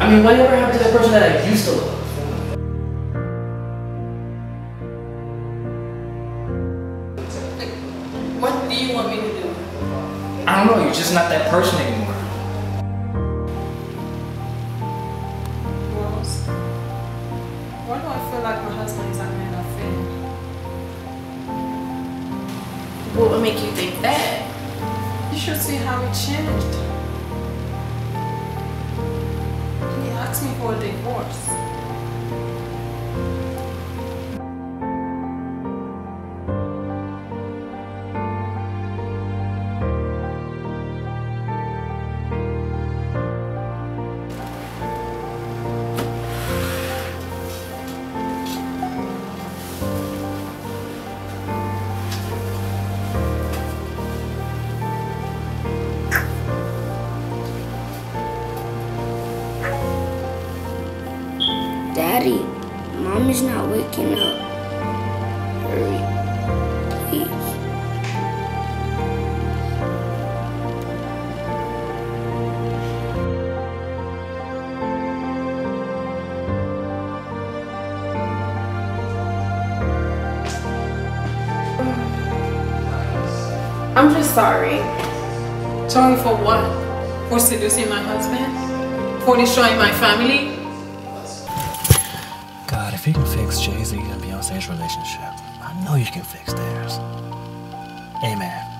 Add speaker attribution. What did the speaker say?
Speaker 1: I mean, whatever happened to that person that I used to love?
Speaker 2: What do you want me to do?
Speaker 1: I don't know, you're just not that person anymore.
Speaker 2: Rose, why do I feel like my husband is a man of faith?
Speaker 3: What would make you think that?
Speaker 2: You should see how he changed. Asked me for a divorce.
Speaker 4: Daddy, mom is not waking up. Hurry, please.
Speaker 3: I'm just sorry.
Speaker 2: Sorry for what? For seducing my husband? For destroying my family?
Speaker 5: If you can fix Jay Z and Beyonce's relationship, I know you can fix theirs. Amen.